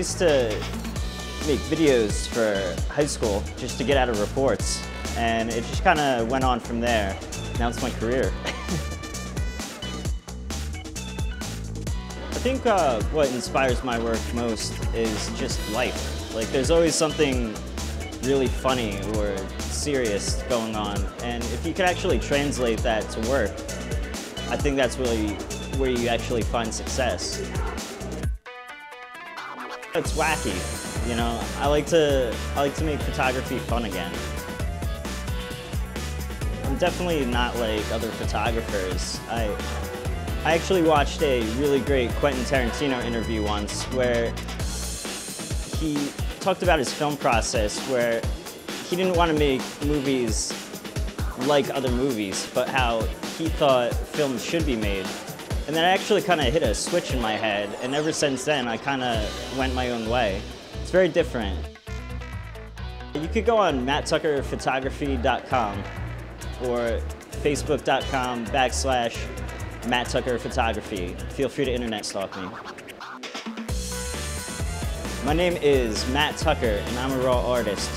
to make videos for high school just to get out of reports. And it just kind of went on from there. Now it's my career. I think uh, what inspires my work most is just life. Like there's always something really funny or serious going on. And if you could actually translate that to work, I think that's really where you actually find success. It's wacky, you know. I like to I like to make photography fun again. I'm definitely not like other photographers. I I actually watched a really great Quentin Tarantino interview once where he talked about his film process where he didn't want to make movies like other movies, but how he thought films should be made. And that actually kind of hit a switch in my head, and ever since then I kind of went my own way. It's very different. You could go on matttuckerphotography.com or facebook.com backslash Matt Tucker Photography. Feel free to internet stalk me. My name is Matt Tucker, and I'm a raw artist.